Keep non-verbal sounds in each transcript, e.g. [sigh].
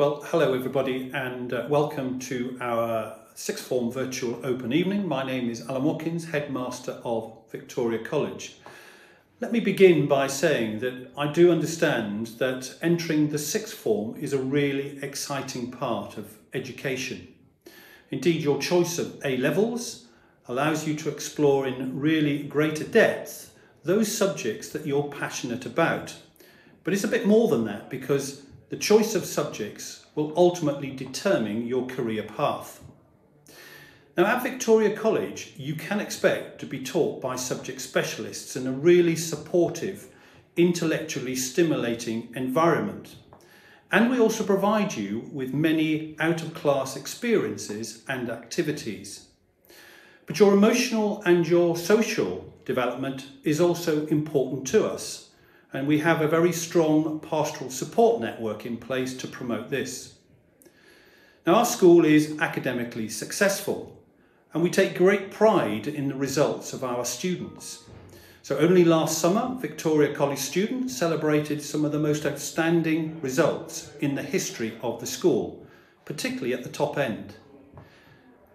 Well, hello everybody and uh, welcome to our sixth form virtual open evening. My name is Alun Watkins, headmaster of Victoria College. Let me begin by saying that I do understand that entering the sixth form is a really exciting part of education. Indeed, your choice of A levels allows you to explore in really greater depth those subjects that you're passionate about. But it's a bit more than that because the choice of subjects will ultimately determine your career path. Now at Victoria College, you can expect to be taught by subject specialists in a really supportive, intellectually stimulating environment. And we also provide you with many out-of-class experiences and activities. But your emotional and your social development is also important to us and we have a very strong pastoral support network in place to promote this. Now our school is academically successful and we take great pride in the results of our students. So only last summer, Victoria College students celebrated some of the most outstanding results in the history of the school, particularly at the top end.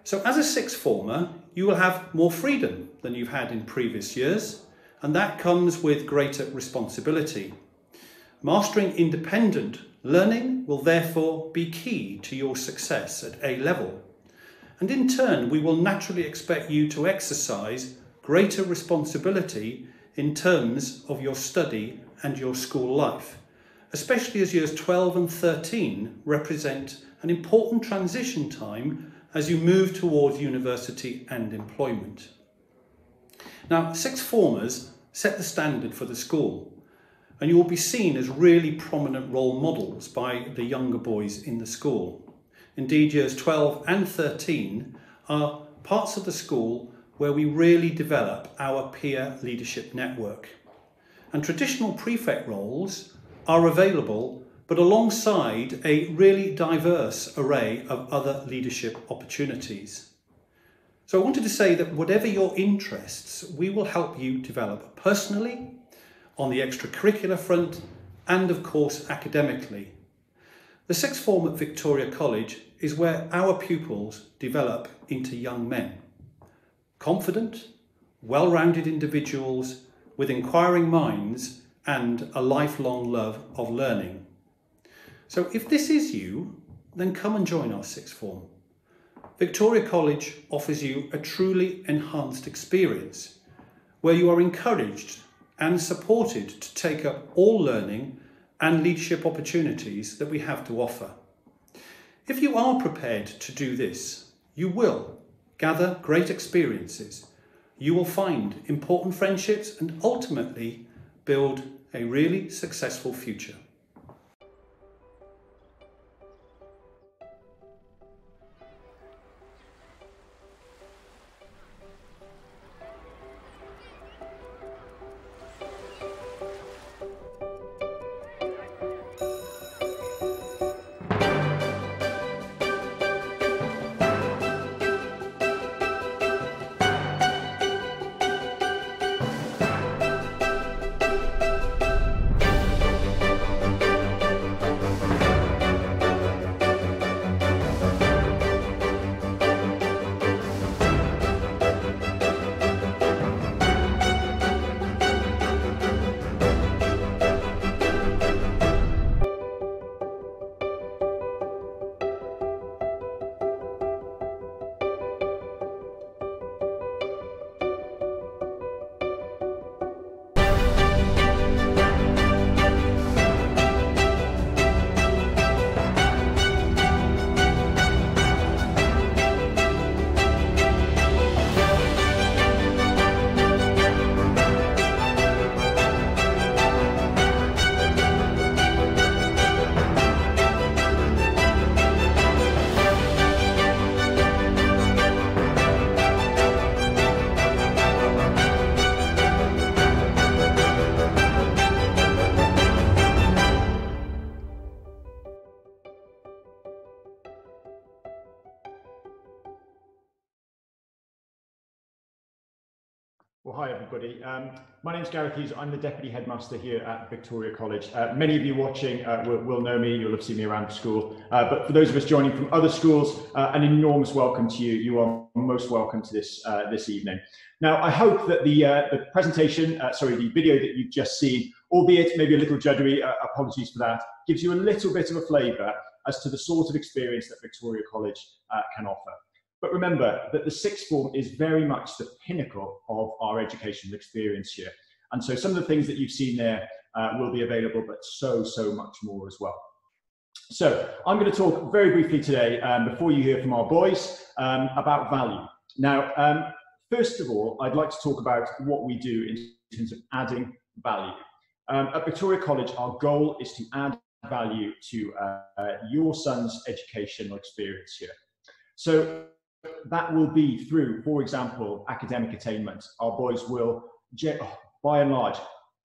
So as a sixth former, you will have more freedom than you've had in previous years and that comes with greater responsibility. Mastering independent learning will therefore be key to your success at A level. And in turn, we will naturally expect you to exercise greater responsibility in terms of your study and your school life, especially as years 12 and 13 represent an important transition time as you move towards university and employment. Now, sixth formers set the standard for the school and you will be seen as really prominent role models by the younger boys in the school. Indeed, years 12 and 13 are parts of the school where we really develop our peer leadership network. And traditional prefect roles are available, but alongside a really diverse array of other leadership opportunities. So I wanted to say that whatever your interests, we will help you develop personally, on the extracurricular front, and of course academically. The sixth form at Victoria College is where our pupils develop into young men. Confident, well-rounded individuals with inquiring minds and a lifelong love of learning. So if this is you, then come and join our sixth form. Victoria College offers you a truly enhanced experience where you are encouraged and supported to take up all learning and leadership opportunities that we have to offer. If you are prepared to do this, you will gather great experiences, you will find important friendships and ultimately build a really successful future. Um, my name is Gareth Hughes. I'm the Deputy Headmaster here at Victoria College. Uh, many of you watching uh, will, will, know me. You'll have seen me around the school. Uh, but for those of us joining from other schools, uh, an enormous welcome to you. You are most welcome to this uh, this evening. Now, I hope that the, uh, the presentation, sorry, the video that you've just seen, albeit maybe a little judgery, apologies for that, gives you a little bit of a flavour as to the sort of experience that Victoria College can offer. But remember that the sixth form is very much the pinnacle of our educational experience here. And so some of the things that you've seen there uh, will be available, but so, so much more as well. So I'm going to talk very briefly today, um, before you hear from our boys, um, about value. Now, um, first of all, I'd like to talk about what we do in terms of adding value. Um, at Victoria College, our goal is to add value to uh, uh, your son's educational experience here. So that will be through, for example, academic attainment. Our boys will, by and large,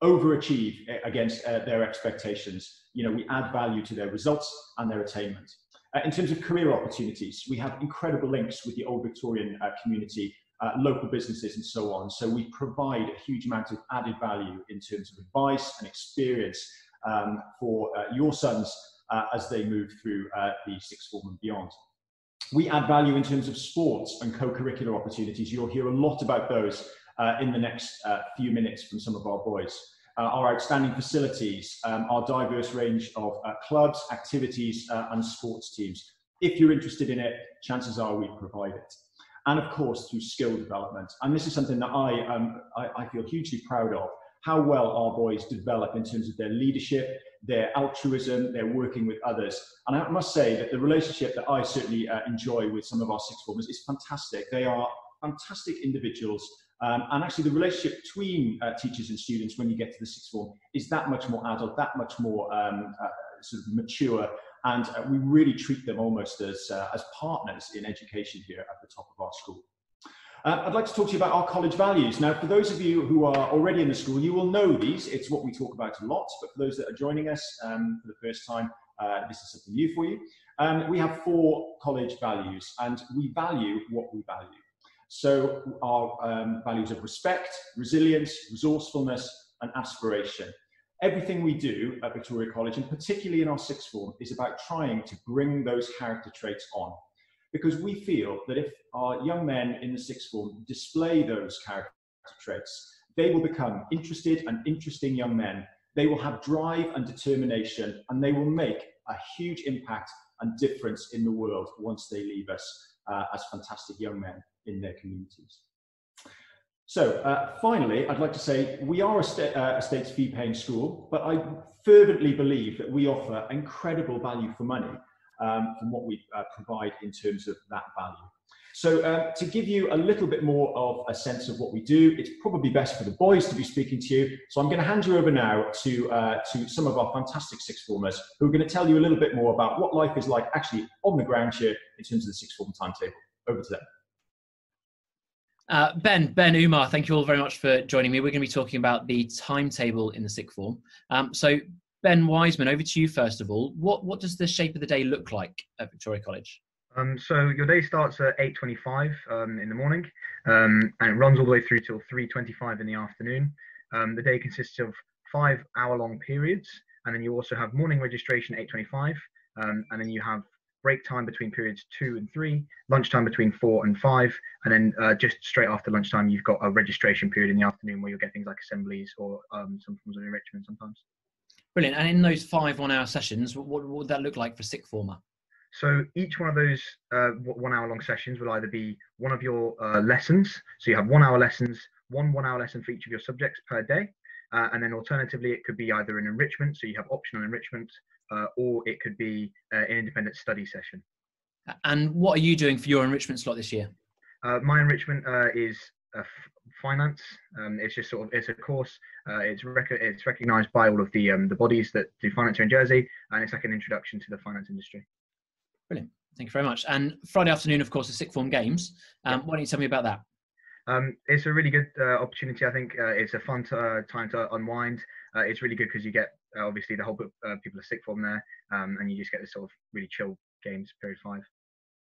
overachieve against uh, their expectations. You know, we add value to their results and their attainment. Uh, in terms of career opportunities, we have incredible links with the old Victorian uh, community, uh, local businesses and so on. So we provide a huge amount of added value in terms of advice and experience um, for uh, your sons uh, as they move through the sixth form and beyond. We add value in terms of sports and co-curricular opportunities. You'll hear a lot about those uh, in the next uh, few minutes from some of our boys. Uh, our outstanding facilities, um, our diverse range of uh, clubs, activities uh, and sports teams. If you're interested in it, chances are we provide it. And of course, through skill development. And this is something that I, um, I, I feel hugely proud of, how well our boys develop in terms of their leadership, their altruism, their working with others. And I must say that the relationship that I certainly uh, enjoy with some of our sixth formers is fantastic. They are fantastic individuals. Um, and actually, the relationship between uh, teachers and students when you get to the sixth form is that much more adult, that much more um, uh, sort of mature. And uh, we really treat them almost as, uh, as partners in education here at the top of our school. Uh, I'd like to talk to you about our college values. Now, for those of you who are already in the school, you will know these. It's what we talk about a lot, but for those that are joining us um, for the first time, uh, this is something new for you. Um, we have four college values, and we value what we value. So our um, values of respect, resilience, resourcefulness, and aspiration. Everything we do at Victoria College, and particularly in our sixth form, is about trying to bring those character traits on because we feel that if our young men in the sixth form display those character traits, they will become interested and interesting young men. They will have drive and determination, and they will make a huge impact and difference in the world once they leave us uh, as fantastic young men in their communities. So uh, finally, I'd like to say we are a, sta uh, a state's fee paying school, but I fervently believe that we offer incredible value for money um, from what we uh, provide in terms of that value. So um, to give you a little bit more of a sense of what we do, it's probably best for the boys to be speaking to you. So I'm going to hand you over now to, uh, to some of our fantastic sixth formers who are going to tell you a little bit more about what life is like actually on the ground here in terms of the sixth form timetable. Over to them. Uh, ben, Ben Umar, thank you all very much for joining me. We're going to be talking about the timetable in the sixth form. Um, so Ben Wiseman, over to you first of all. What what does the shape of the day look like at Victoria College? Um, so your day starts at 8.25 um, in the morning um, and it runs all the way through till 3.25 in the afternoon. Um, the day consists of five hour long periods and then you also have morning registration at 8.25 um, and then you have break time between periods two and three, lunchtime between four and five, and then uh, just straight after lunchtime you've got a registration period in the afternoon where you'll get things like assemblies or um, some forms of enrichment sometimes. Brilliant. And in those five one-hour sessions, what, what would that look like for sixth former? So each one of those uh, one hour long sessions will either be one of your uh, lessons. So you have one hour lessons, one one hour lesson for each of your subjects per day. Uh, and then alternatively, it could be either an enrichment, so you have optional enrichment, uh, or it could be uh, an independent study session. And what are you doing for your enrichment slot this year? Uh, my enrichment is finance. Um, it's just sort of it's a course. Uh, it's rec- it's recognised by all of the um, the bodies that do finance here in Jersey, and it's like an introduction to the finance industry. Brilliant. Thank you very much. And Friday afternoon, of course, the sixth form games. Um. Why don't you tell me about that? Um, it's a really good uh, opportunity. I think uh, it's a fun uh, time to unwind. Uh, it's really good because you get uh, obviously the whole uh, people are sick from there, um, and you just get this sort of really chill games. Period five.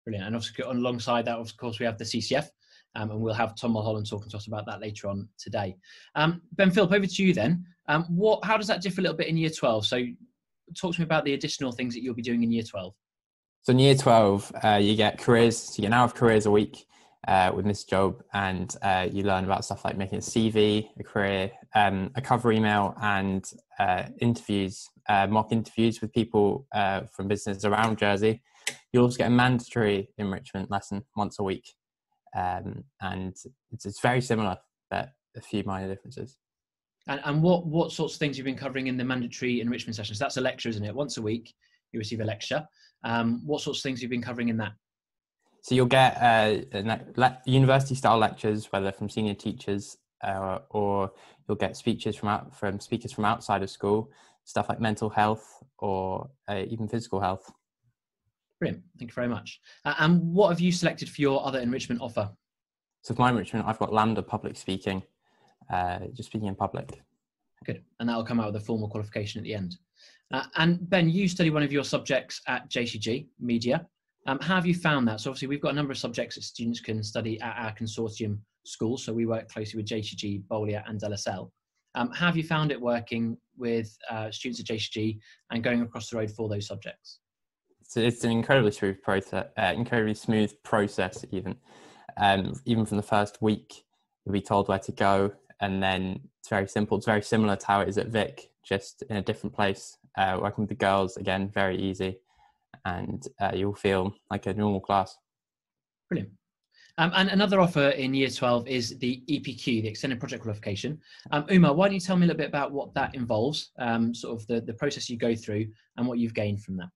Brilliant. And obviously, alongside that, of course, we have the CCF. Um, and we'll have Tom Mulholland talking to us about that later on today. Um, ben Philip, over to you then. Um, what, how does that differ a little bit in year 12? So talk to me about the additional things that you'll be doing in year 12. So in year 12, uh, you get careers, so you get an hour of careers a week uh, with Miss Job, and uh, you learn about stuff like making a CV, a career, um, a cover email, and uh, interviews, uh, mock interviews with people uh, from businesses around Jersey. You also get a mandatory enrichment lesson once a week, um, and it's, it's very similar, but a few minor differences. And, and what, what sorts of things you've been covering in the mandatory enrichment sessions? That's a lecture, isn't it? Once a week, you receive a lecture. Um, what sorts of things you've been covering in that? So you'll get uh, university style lectures, whether from senior teachers uh, or you'll get speeches from out, from speakers from outside of school, stuff like mental health or uh, even physical health. Brilliant, thank you very much. Uh, and what have you selected for your other enrichment offer? So for my enrichment, I've got LAMDA public speaking, uh, just speaking in public. Good, and that'll come out with a formal qualification at the end. Uh, and Ben, you study one of your subjects at JCG, media. Um, how have you found that? So obviously we've got a number of subjects that students can study at our consortium schools. So we work closely with JCG, Beaulieu and Salle. Um, how have you found it working with uh, students at JCG and going across the road for those subjects? So it's an incredibly smooth process, uh, incredibly smooth process even. Um, even from the first week, you'll be told where to go and then it's very simple. It's very similar to how it is at Vic, just in a different place. Uh, working with the girls, again, very easy and uh, you'll feel like a normal class. Brilliant. Um, and another offer in year 12 is the EPQ, the Extended Project Qualification. Um, Umar, why don't you tell me a little bit about what that involves, um, sort of the, the process you go through and what you've gained from that?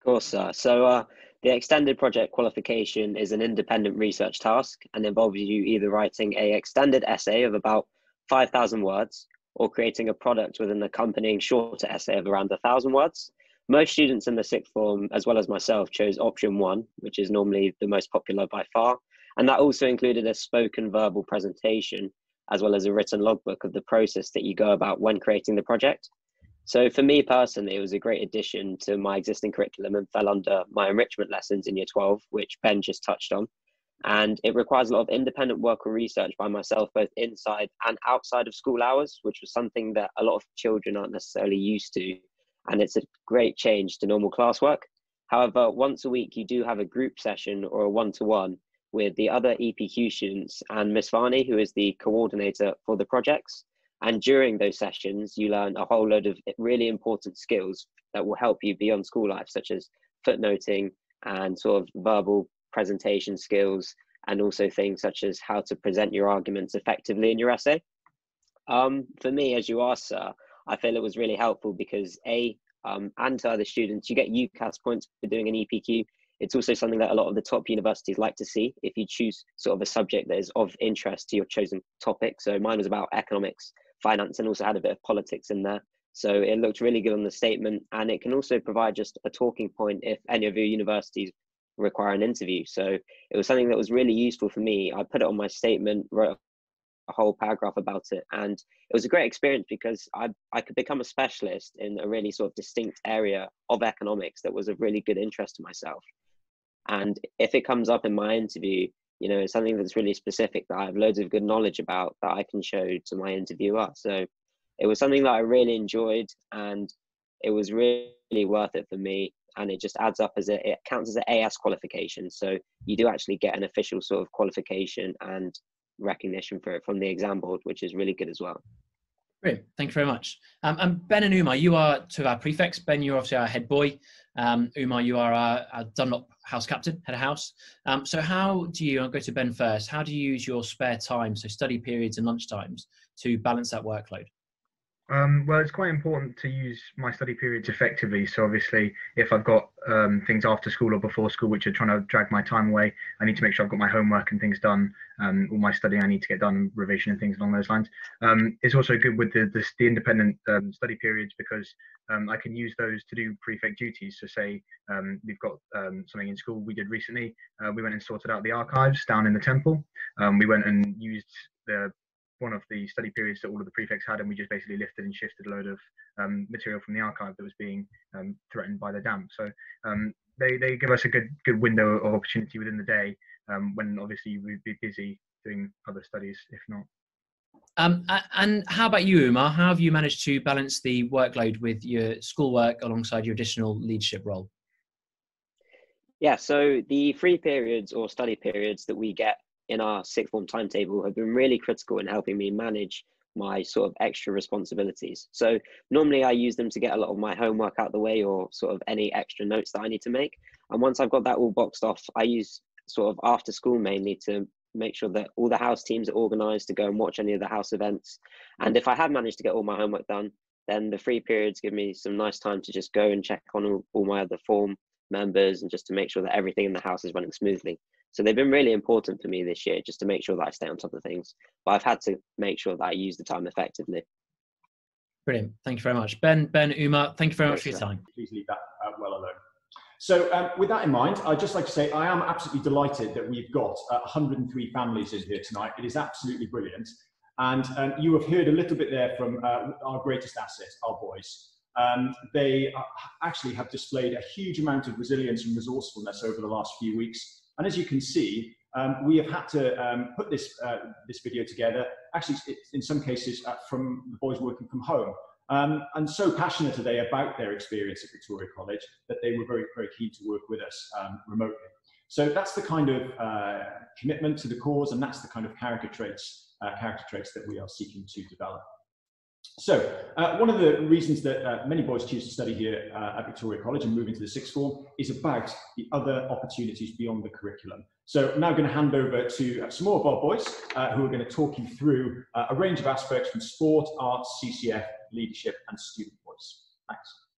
Of course, sir. So uh, the Extended Project Qualification is an independent research task and involves you either writing a extended essay of about 5,000 words or creating a product with an accompanying shorter essay of around 1,000 words. Most students in the sixth form, as well as myself, chose option one, which is normally the most popular by far. And that also included a spoken verbal presentation, as well as a written logbook of the process that you go about when creating the project. So for me personally, it was a great addition to my existing curriculum and fell under my enrichment lessons in year 12, which Ben just touched on. And it requires a lot of independent work or research by myself, both inside and outside of school hours, which was something that a lot of children aren't necessarily used to and it's a great change to normal classwork. However, once a week, you do have a group session or a one to one with the other EPQ students and Miss Varney, who is the coordinator for the projects. And during those sessions, you learn a whole load of really important skills that will help you beyond school life, such as footnoting and sort of verbal presentation skills, and also things such as how to present your arguments effectively in your essay. Um, for me, as you asked, sir, I feel it was really helpful because a um, and to other students, you get UCAS points for doing an EPQ. It's also something that a lot of the top universities like to see if you choose sort of a subject that is of interest to your chosen topic. So mine was about economics, finance, and also had a bit of politics in there. So it looked really good on the statement, and it can also provide just a talking point if any of your universities require an interview. So it was something that was really useful for me. I put it on my statement, wrote a whole paragraph about it. And it was a great experience because I, I could become a specialist in a really sort of distinct area of economics that was of really good interest to myself. And if it comes up in my interview, you know, it's something that's really specific that I have loads of good knowledge about that I can show to my interviewer. So it was something that I really enjoyed and it was really worth it for me. And it just adds up as a, it counts as an AS qualification. So you do actually get an official sort of qualification and recognition for it from the exam board, which is really good as well. Great, thank you very much. Um, and Ben and Umar, you are two of our prefects. Ben, you're obviously our head boy. Um, Umar, you are our, Dunlop house captain, head of house. Um, so how do you, I'll go to Ben first, how do you use your spare time, so study periods and lunch times, to balance that workload? Um, well, it's quite important to use my study periods effectively. So obviously, if I've got um, things after school or before school which are trying to drag my time away, I need to make sure I've got my homework and things done. Um, all my studying I need to get done, revision and things along those lines. Um, it's also good with the, the, the independent um, study periods because um, I can use those to do prefect duties. So say we've got something in school we did recently. Uh, we went and sorted out the archives down in the temple. we went and used the one of the study periods that all of the prefects had, and we just basically lifted and shifted a load of um, material from the archive that was being um, threatened by the damp. So um, they, they give us a good good window of opportunity within the day um, when obviously we'd be busy doing other studies if not. Um, and how about you, Umar? How have you managed to balance the workload with your schoolwork alongside your additional leadership role? Yeah, so the free periods or study periods that we get in our sixth form timetable have been really critical in helping me manage my sort of extra responsibilities. So normally I use them to get a lot of my homework out the way or sort of any extra notes that I need to make. And once I've got that all boxed off, I use sort of after school mainly to make sure that all the house teams are organized to go and watch any of the house events. And if I have managed to get all my homework done, then the free periods give me some nice time to just go and check on all, all my other form members and just to make sure that everything in the house is running smoothly. So they've been really important for me this year, just to make sure that I stay on top of things. But I've had to make sure that I use the time effectively. Brilliant. Thank you very much. Ben, Ben, Umar, thank you very much for your time. Please leave that uh, well alone. So um, with that in mind, I'd just like to say I am absolutely delighted that we've got uh, 103 families in here tonight. It is absolutely brilliant. And um, you have heard a little bit there from uh, our greatest asset, our boys. Um, they uh, actually have displayed a huge amount of resilience and resourcefulness over the last few weeks. And as you can see, um, we have had to um, put this, uh, this video together, actually in some cases uh, from the boys working from home. Um, and so passionate are they about their experience at Victoria College that they were very, very keen to work with us um, remotely. So that's the kind of uh, commitment to the cause, and that's the kind of character traits, uh, character traits that we are seeking to develop. So, uh, one of the reasons that uh, many boys choose to study here uh, at Victoria College and move into the sixth form is about the other opportunities beyond the curriculum. So, I'm now going to hand over to some more of our boys uh, who are going to talk you through uh, a range of aspects from sport, arts, CCF, leadership, and student voice. Thanks.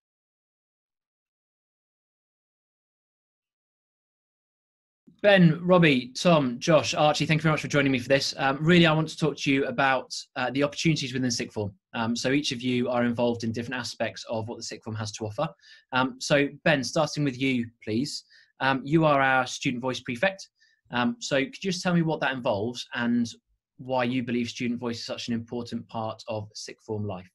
Ben, Robbie, Tom, Josh, Archie, thank you very much for joining me for this. Um, really, I want to talk to you about uh, the opportunities within sixth form. Um, so each of you are involved in different aspects of what the sixth form has to offer. Um, so Ben, starting with you, please. Um, you are our student voice prefect. Um, so could you just tell me what that involves and why you believe student voice is such an important part of sixth form life?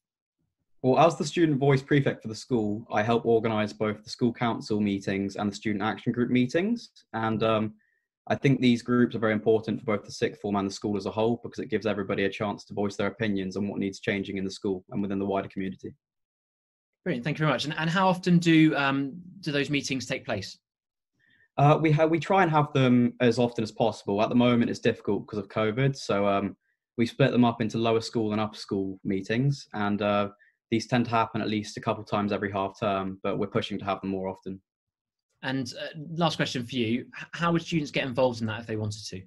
Well, as the student voice prefect for the school, I help organise both the school council meetings and the student action group meetings. And um, I think these groups are very important for both the sixth form and the school as a whole because it gives everybody a chance to voice their opinions on what needs changing in the school and within the wider community. Brilliant, thank you very much. And, and how often do um, do those meetings take place? Uh, we have we try and have them as often as possible. At the moment, it's difficult because of COVID, so um, we split them up into lower school and upper school meetings, and uh, these tend to happen at least a couple times every half term, but we're pushing to have them more often. And uh, last question for you: How would students get involved in that if they wanted to?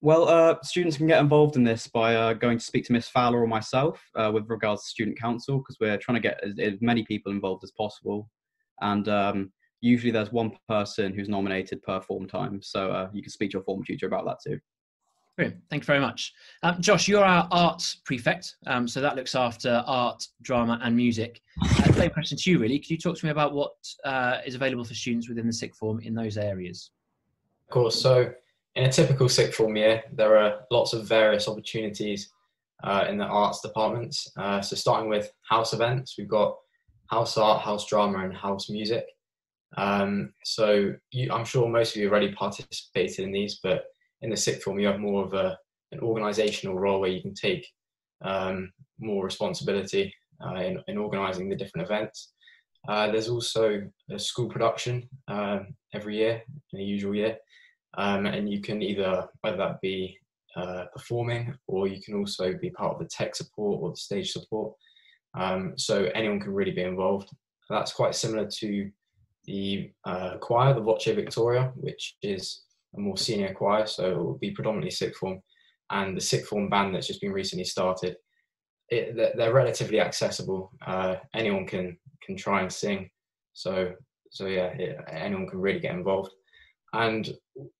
Well, uh, students can get involved in this by uh, going to speak to Miss Fowler or myself uh, with regards to student council because we're trying to get as, as, many people involved as possible. And um, usually there's one person who's nominated per form time. So uh, you can speak to your form tutor about that too. Brilliant. Thank you very much. Um, Josh, you're our arts prefect, um, so that looks after art, drama, and music. Uh, same question to you, really. Could you talk to me about what uh, is available for students within the sixth form in those areas? Of course. So, in a typical sixth form year, there are lots of various opportunities uh, in the arts departments. Uh, so, starting with house events, we've got house art, house drama, and house music. Um, so, you, I'm sure most of you already participated in these, but in the sixth form, you have more of a, an organizational role where you can take um, more responsibility uh, in, in organizing the different events. Uh, there's also a school production uh, every year, in a usual year, um, and you can either, whether that be uh, performing or you can also be part of the tech support or the stage support. Um, so anyone can really be involved. That's quite similar to the uh, choir, the Voce Victoria, which is a more senior choir, so it will be predominantly sixth form, and the sixth form band that's just been recently started. It, they're, relatively accessible. Uh, anyone can can try and sing, so so yeah, it, anyone can really get involved. And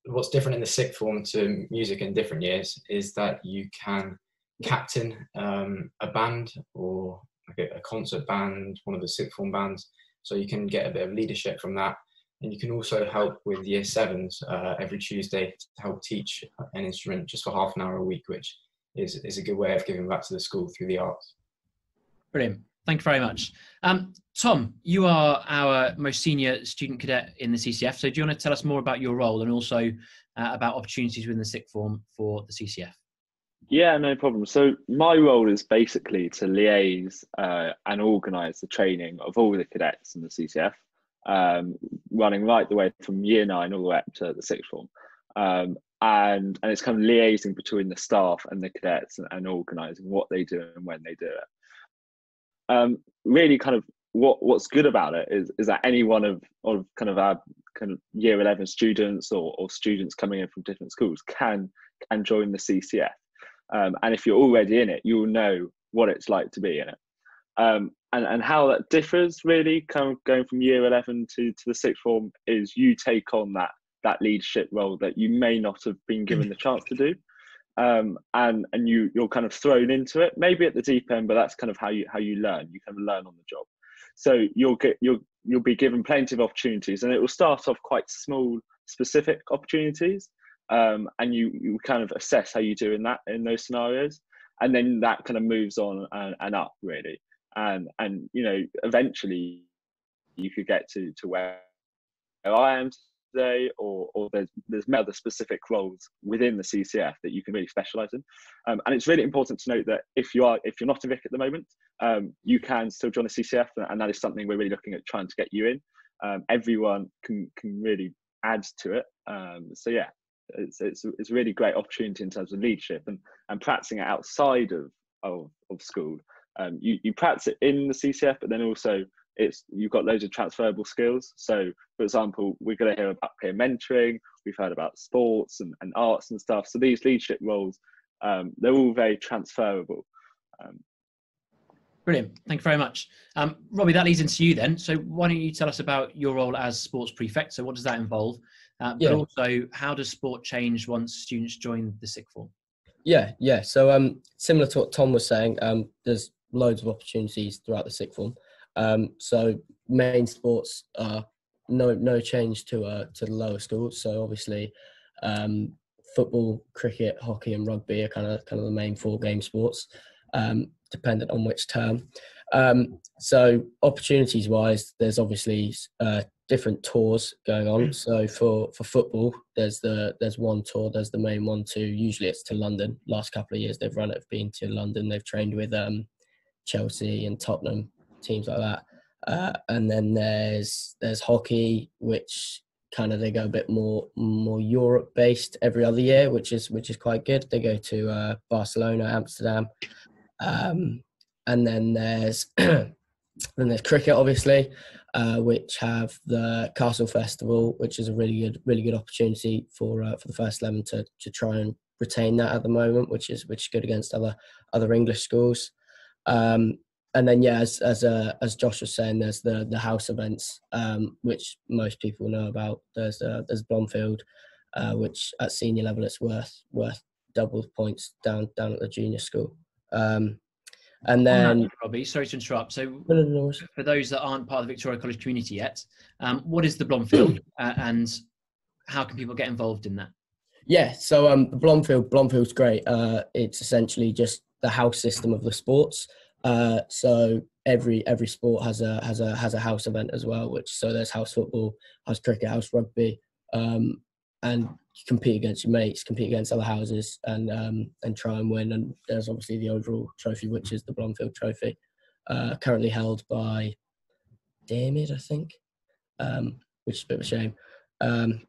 what's different in the sixth form to music in different years is that you can captain um, a band or like a, a concert band, one of the sixth form bands. So you can get a bit of leadership from that and you can also help with year sevens uh, every Tuesday to help teach an instrument just for half an hour a week, which is, is a good way of giving back to the school through the arts. Brilliant. Thank you very much. Um, Tom, you are our most senior student cadet in the CCF. So do you want to tell us more about your role and also uh, about opportunities within the sixth form for the CCF? Yeah, no problem. So my role is basically to liaise uh, and organise the training of all the cadets in the CCF, um, running right the way from year nine all the way up to the sixth form. Um, and and it's kind of liaising between the staff and the cadets and, and organising what they do and when they do it. Um, really, kind of what what's good about it is is that any one of of kind of our kind of year 11 students or, or students coming in from different schools can can join the CCF um, and if you're already in it, you'll know what it's like to be in it. Um, and, and how that differs really kind of going from year 11 to, to the sixth form is you take on that that leadership role that you may not have been given the chance to do. Um, and and you you're kind of thrown into it maybe at the deep end but that's kind of how you how you learn. You kind of learn on the job. So you'll get you'll you'll be given plenty of opportunities and it will start off quite small specific opportunities um, and you you kind of assess how you do in that in those scenarios, and then that kind of moves on and, and up really, and and you know eventually you could get to to where I am today, or or there's there's other specific roles within the CCF that you can really specialise in, um, and it's really important to note that if you are if you're not a Vic at the moment, um, you can still join the CCF, and that is something we're really looking at trying to get you in. Um, everyone can can really add to it. Um, so yeah, it's it's it's a really great opportunity in terms of leadership and and practicing it outside of of, of school. Um, you you practice it in the CCF, but then also it's you've got loads of transferable skills. So, for example, we're going to hear about peer mentoring. We've heard about sports and, and arts and stuff. So these leadership roles, um, they're all very transferable. Um, Brilliant. Thank you very much. Um, Robbie, that leads into you then. So why don't you tell us about your role as sports prefect? So what does that involve? Uh, but yeah. also, how does sport change once students join the sixth form? Yeah, yeah. So um, similar to what Tom was saying, um, there's loads of opportunities throughout the sixth form. Um, so main sports are no no change to uh, to the lower schools. So obviously, um, football, cricket, hockey, and rugby are kind of kind of the main four game sports, um, dependent on which term. Um, so opportunities wise, there's obviously uh, different tours going on. So for for football, there's the there's one tour. There's the main one to usually it's to London. Last couple of years they've run it. Have been to London. They've trained with um, Chelsea and Tottenham teams like that. Uh, and then there's there's hockey, which kind of they go a bit more more Europe based every other year, which is which is quite good. They go to uh, Barcelona, Amsterdam, um, and then there's [clears throat] then there's cricket, obviously uh, which have the Castle Festival, which is a really good, really good opportunity for uh, for the first eleven to to try and retain that at the moment, which is which is good against other other English schools. Um, and then yeah, as as uh, as Josh was saying, there's the the house events, um, which most people know about. There's uh, there's Blomfield, uh, which at senior level it's worth worth double points down down at the junior school. Um, and then, Robbie, sorry to interrupt. So, no, no, no. for those that aren't part of the Victoria College community yet, um, what is the Blomfield uh, and how can people get involved in that? Yeah, so um, Blomfield, Blomfield's great. Uh, it's essentially just the house system of the sports. Uh, so every every sport has a has a has a house event as well. Which so there's house football, house cricket, house rugby, um, and compete against your mates, compete against other houses, and um, and try and win. And there's obviously the overall trophy, which is the Blomfield Trophy, uh, currently held by David, I think, um, which is a bit of a shame. Um,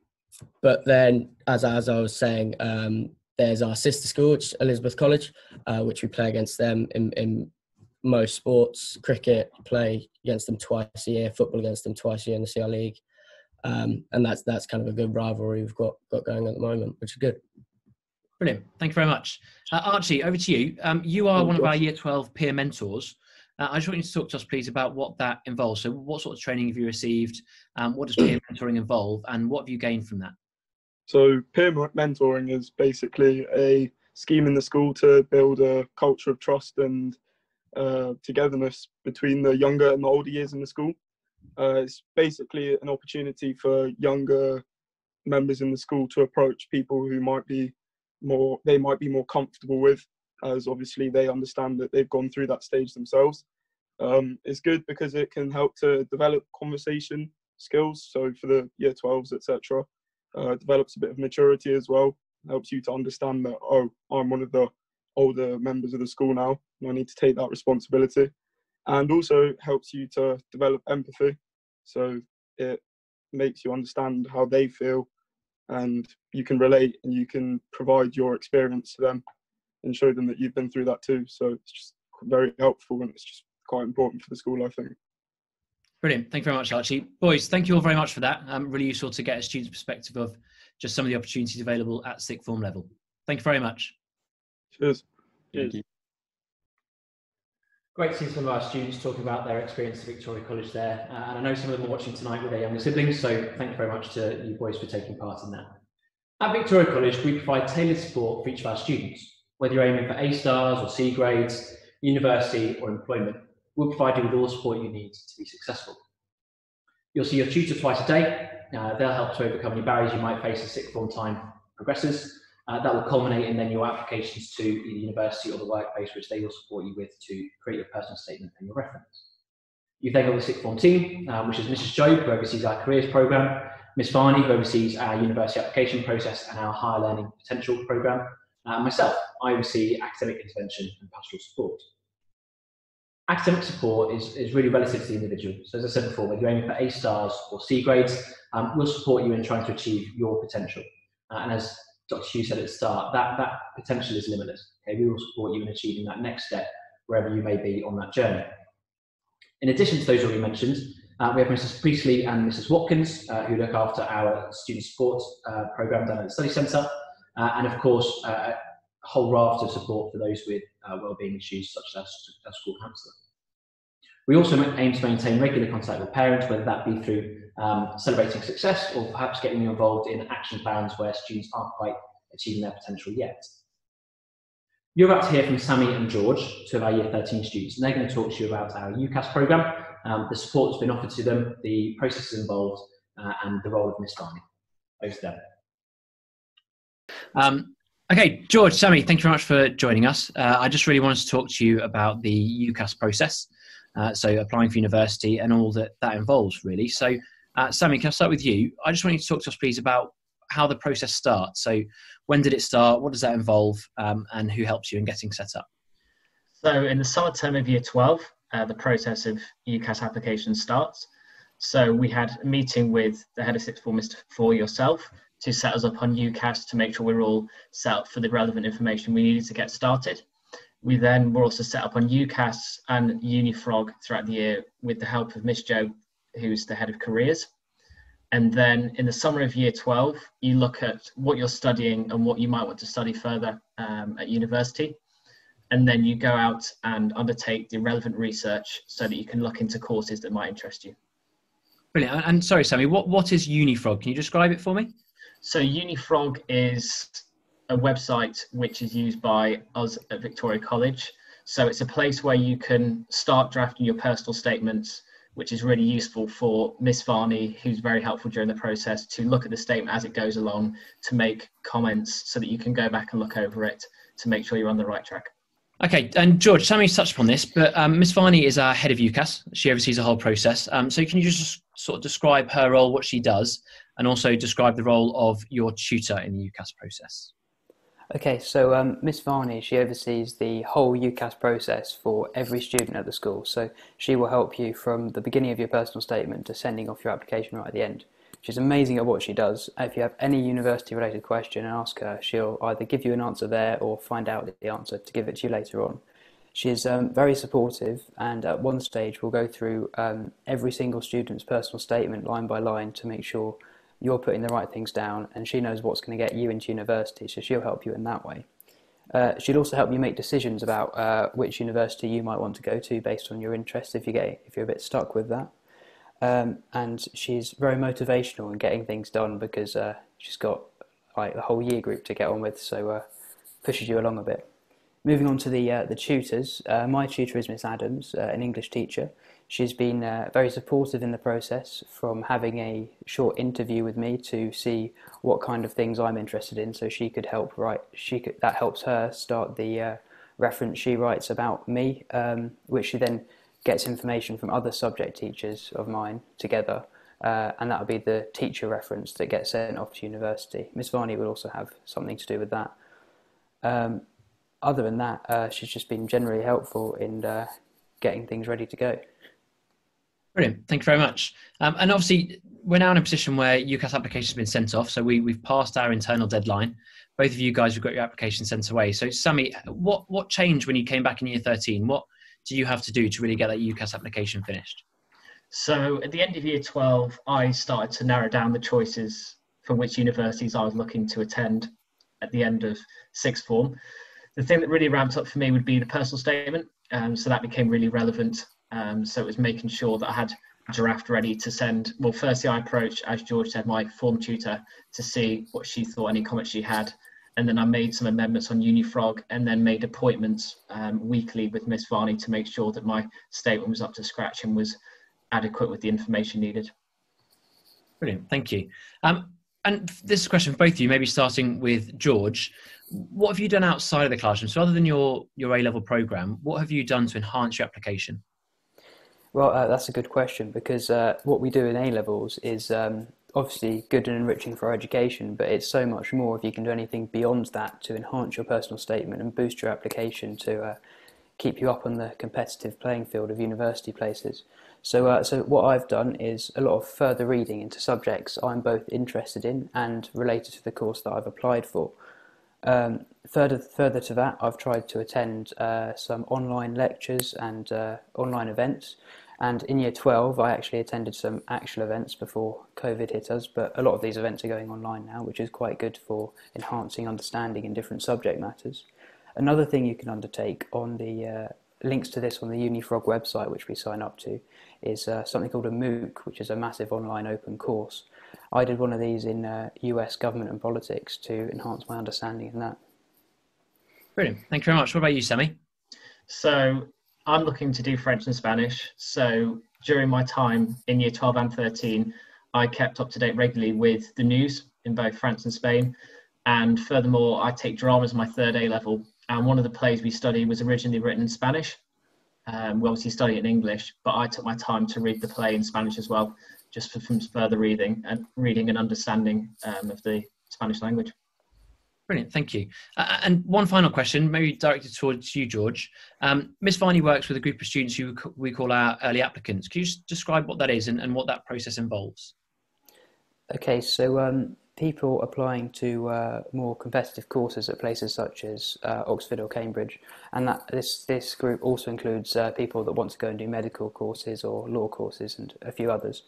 but then, as as I was saying, um, there's our sister school, which Elizabeth College, uh, which we play against them in, in most sports. Cricket, play against them twice a year. Football against them twice a year in the CR League um, and that's that's kind of a good rivalry we've got got going at the moment, which is good. Brilliant. Thank you very much. Uh, Archie, over to you. Um, you are one of our Year 12 peer mentors. Uh, I just want you to talk to us, please, about what that involves. So, what sort of training have you received? Um, what does peer [clears throat] mentoring involve? And what have you gained from that? So, peer mentoring is basically a scheme in the school to build a culture of trust and uh, togetherness between the younger and the older years in the school. Uh, it's basically an opportunity for younger members in the school to approach people who might be more they might be more comfortable with, as obviously they understand that they've gone through that stage themselves. Um, it's good because it can help to develop conversation skills. So for the year 12s, etc., uh, develops a bit of maturity as well. Helps you to understand that oh, I'm one of the older members of the school now, and I need to take that responsibility. And also helps you to develop empathy. So it makes you understand how they feel, and you can relate and you can provide your experience to them and show them that you've been through that too. So it's just very helpful and it's just quite important for the school, I think. Brilliant. Thank you very much, Archie. Boys, thank you all very much for that. Um, really useful to get a student's perspective of just some of the opportunities available at sixth form level. Thank you very much. Cheers. Cheers. Great to see some of our students talking about their experience at Victoria College there. Uh, and I know some of them are watching tonight with their younger siblings, so thank you very much to you boys for taking part in that. At Victoria College, we provide tailored support for each of our students. Whether you're aiming for A stars or C grades, university or employment, we'll provide you with all the support you need to be successful. You'll see your tutor twice a day. Uh, they'll help to overcome any barriers you might face as sixth form time progresses. Uh, that will culminate in then your applications to the university or the workplace, which they will support you with to create your personal statement and your reference. You've then got the sixth form team, uh, which is Mrs. Job, who oversees our careers programme, Miss Varney, who oversees our university application process and our higher learning potential programme, uh, and myself, I oversee academic intervention and pastoral support. Academic support is, is really relative to the individual. So as I said before, whether you're aiming for A stars or C grades, um, we'll support you in trying to achieve your potential. Uh, and as Dr. Hughes said at the start, that, that potential is limitless. Okay, we will support you in achieving that next step wherever you may be on that journey. In addition to those already mentioned, uh, we have Mrs. Priestley and Mrs. Watkins, uh, who look after our student support uh, program down at the study centre, uh, and of course, uh, a whole raft of support for those with wellbeing issues such as a school counsellor. We also aim to maintain regular contact with parents, whether that be through um, celebrating success or perhaps getting you involved in action plans where students aren't quite achieving their potential yet. You're about to hear from Sammy and George, two of our Year 13 students, and they're going to talk to you about our UCAS programme, um, the support that's been offered to them, the processes involved, uh, and the role of Miss Varney. Over to them. Um, okay, George, Sammy, thank you very much for joining us. Uh, I just really wanted to talk to you about the UCAS process, uh, so applying for university and all that that involves, really. So, uh, Sammy, can I start with you? I just want you to talk to us, please, about how the process starts. So, when did it start? What does that involve? Um, and who helps you in getting set up? So, in the summer term of year 12, uh, the process of UCAS application starts. So, we had a meeting with the head of sixth form, Mr. Falle yourself, to set us up on UCAS to make sure we're all set up for the relevant information we needed to get started. We then were also set up on UCAS and UniFrog throughout the year with the help of Miss Jo, who's the head of careers. And then in the summer of year 12, you look at what you're studying and what you might want to study further um, at university. And then you go out and undertake the relevant research so that you can look into courses that might interest you. Brilliant. And sorry, Sammy, what, what is UniFrog? Can you describe it for me? So UniFrog is a website which is used by us at Victoria College. So it's a place where you can start drafting your personal statements, which is really useful for Miss Varney, who's very helpful during the process, to look at the statement as it goes along, to make comments so that you can go back and look over it to make sure you're on the right track. Okay, and George, Sammy touched upon this, but um, Miss Varney is our head of UCAS. She oversees the whole process. Um, so can you just sort of describe her role, what she does, and also describe the role of your tutor in the UCAS process? Okay, so um, Miss Varney, she oversees the whole UCAS process for every student at the school. So she will help you from the beginning of your personal statement to sending off your application right at the end. She's amazing at what she does. If you have any university related question and ask her, she'll either give you an answer there or find out the answer to give it to you later on. She's um, very supportive and at one stage we'll go through um, every single student's personal statement line by line to make sure you're putting the right things down and she knows what's going to get you into university, so she'll help you in that way. Uh, she'll also help you make decisions about uh, which university you might want to go to based on your interests if you get if you're a bit stuck with that. Um, and she's very motivational in getting things done because uh, she's got like the whole year group to get on with, so uh, pushes you along a bit. Moving on to the uh, the tutors, uh, my tutor is Miss Adams, an English teacher. She's been uh, very supportive in the process from having a short interview with me to see what kind of things I'm interested in so she could help write she could that helps her start the uh, reference she writes about me um, which she then gets information from other subject teachers of mine together, uh, and that will be the teacher reference that gets sent off to university. Miss Varney will also have something to do with that. Um, other than that, uh, she's just been generally helpful in uh, getting things ready to go. Brilliant. Thank you very much. Um, and obviously, we're now in a position where UCAS application has been sent off. So we, we've passed our internal deadline. Both of you guys have got your application sent away. So, Sammy, what, what changed when you came back in year 13? What do you have to do to really get that UCAS application finished? So, at the end of year 12, I started to narrow down the choices for which universities I was looking to attend at the end of sixth form. The thing that really ramped up for me would be the personal statement. Um, so, that became really relevant um, so it was making sure that I had a draft ready to send. Well, firstly, I approached, as George said, my form tutor to see what she thought, any comments she had. And then I made some amendments on Unifrog and then made appointments um, weekly with Miss Varney to make sure that my statement was up to scratch and was adequate with the information needed. Brilliant, thank you. Um, and this question for both of you, maybe starting with George. What have you done outside of the classroom? So, other than your your A level program, what have you done to enhance your application? Well, uh, that's a good question because uh, what we do in A levels is um, obviously good and enriching for our education, but it's so much more if you can do anything beyond that to enhance your personal statement and boost your application to uh, keep you up on the competitive playing field of university places. So, uh, so what I've done is a lot of further reading into subjects I'm both interested in and related to the course that I've applied for. Um, further, further to that, I've tried to attend uh, some online lectures and uh, online events. And in year 12, I actually attended some actual events before COVID hit us, but a lot of these events are going online now, which is quite good for enhancing understanding in different subject matters. Another thing you can undertake on the uh, links to this on the Unifrog website, which we sign up to, is uh, something called a MOOC, which is a massive online open course. I did one of these in uh, US government and politics to enhance my understanding in that. Brilliant. Thank you very much. What about you, Sammy? So I'm looking to do French and Spanish. So during my time in year 12 and 13, I kept up to date regularly with the news in both France and Spain. And furthermore, I take drama as my third A level. And one of the plays we study was originally written in Spanish. Um, we obviously study it in English, but I took my time to read the play in Spanish as well, just for, from further reading and reading and understanding um, of the Spanish language. Brilliant, thank you. Uh, and one final question, maybe directed towards you, George. Um, Ms. Varney works with a group of students who we call our early applicants. Can you describe what that is and, and what that process involves? Okay, so um, people applying to uh, more competitive courses at places such as uh, Oxford or Cambridge, and that this this group also includes uh, people that want to go and do medical courses or law courses and a few others.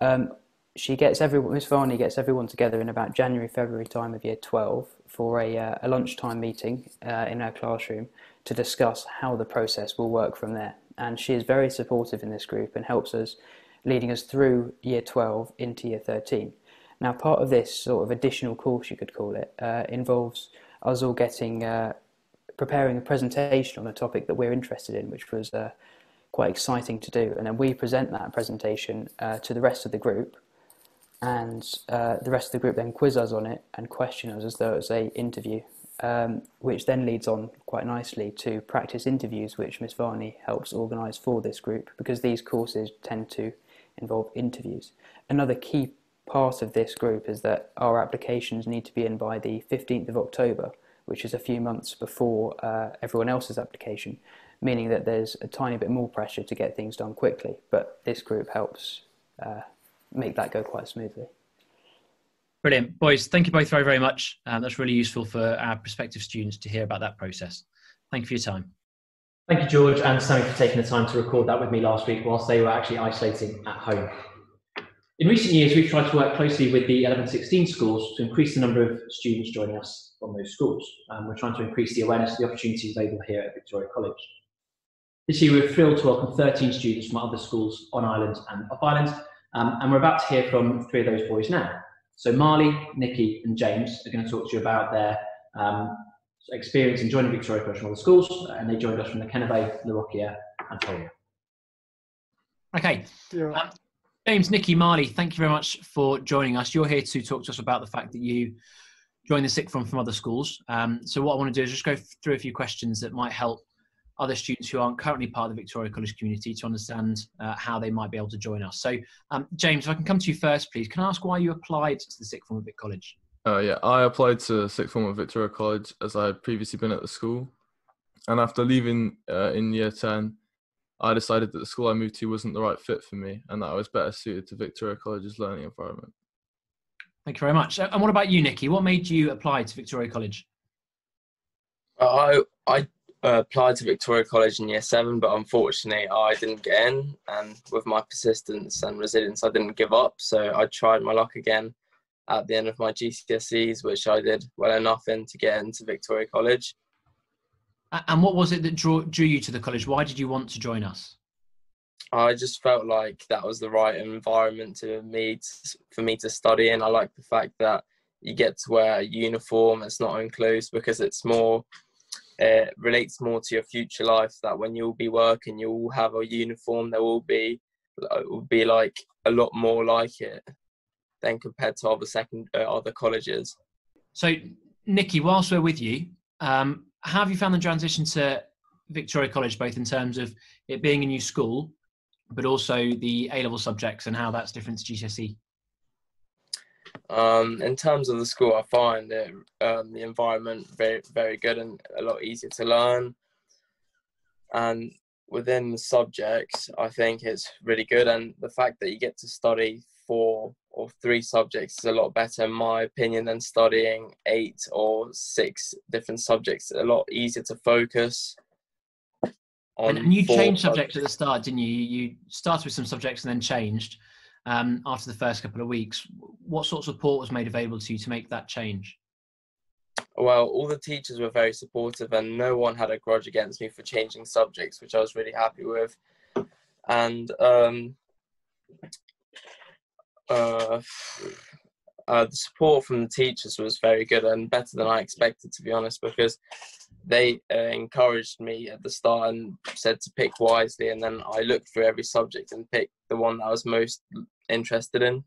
Um, she gets everyone, Miss Varney gets everyone together in about January, February time of year 12 for a, uh, a lunchtime meeting uh, in her classroom to discuss how the process will work from there. And she is very supportive in this group and helps us, leading us through year 12 into year 13. Now, part of this sort of additional course, you could call it, uh, involves us all getting, uh, preparing a presentation on a topic that we're interested in, which was uh, quite exciting to do. And then we present that presentation uh, to the rest of the group and uh, the rest of the group then quiz us on it and question us as though it was a interview, um, which then leads on quite nicely to practice interviews, which Miss Varney helps organise for this group because these courses tend to involve interviews. Another key part of this group is that our applications need to be in by the 15th of October, which is a few months before uh, everyone else's application, meaning that there's a tiny bit more pressure to get things done quickly. But this group helps uh, make that go quite smoothly. Brilliant. Boys, thank you both very, very much. Um, that's really useful for our prospective students to hear about that process. Thank you for your time. Thank you, George and Sammy, for taking the time to record that with me last week whilst they were actually isolating at home. In recent years, we've tried to work closely with the 11-16 schools to increase the number of students joining us from those schools. Um, we're trying to increase the awareness of the opportunities available here at Victoria College. This year, we're thrilled to welcome 13 students from other schools on island and off island um, and we're about to hear from three of those boys now. So Marley, Nikki, and James are going to talk to you about their um, experience in joining Victoria College from other schools, and they joined us from the Quennevais, La and Toria. Okay. Yeah. Um, James, Nikki, Marley, thank you very much for joining us. You're here to talk to us about the fact that you joined the sixth form from other schools. Um, so what I want to do is just go through a few questions that might help other students who aren't currently part of the Victoria College community to understand uh, how they might be able to join us. So, um, James, if I can come to you first, please. Can I ask why you applied to the sixth form at Vic College? Uh, yeah, I applied to sixth form at Victoria College as I had previously been at the school. And after leaving uh, in year 10, I decided that the school I moved to wasn't the right fit for me and that I was better suited to Victoria College's learning environment. Thank you very much. And what about you, Nikki? What made you apply to Victoria College? I I uh, applied to Victoria College in year seven, but unfortunately I didn't get in. And with my persistence and resilience, I didn't give up. So I tried my luck again at the end of my GCSEs, which I did well enough in to get into Victoria College. And what was it that drew, drew you to the college? Why did you want to join us? I just felt like that was the right environment to me to, for me to study in. I like the fact that you get to wear a uniform. It's not enclosed because it's more it relates more to your future life that when you'll be working you'll have a uniform there will be it will be like a lot more like it than compared to other second uh, other colleges. So nikki whilst we're with you um, how have you found the transition to victoria college both in terms of it being a new school but also the a level subjects and how that's different to gcse um, in terms of the school, I find it, um, the environment very very good and a lot easier to learn. And within the subjects, I think it's really good. And the fact that you get to study four or three subjects is a lot better, in my opinion, than studying eight or six different subjects. It's A lot easier to focus. and, and you changed subjects at the start, didn't you? You started with some subjects and then changed um, after the first couple of weeks. What sort of support was made available to you to make that change? Well, all the teachers were very supportive, and no one had a grudge against me for changing subjects, which I was really happy with. And um, uh, uh, the support from the teachers was very good and better than I expected, to be honest, because they uh, encouraged me at the start and said to pick wisely. And then I looked through every subject and picked the one that I was most interested in.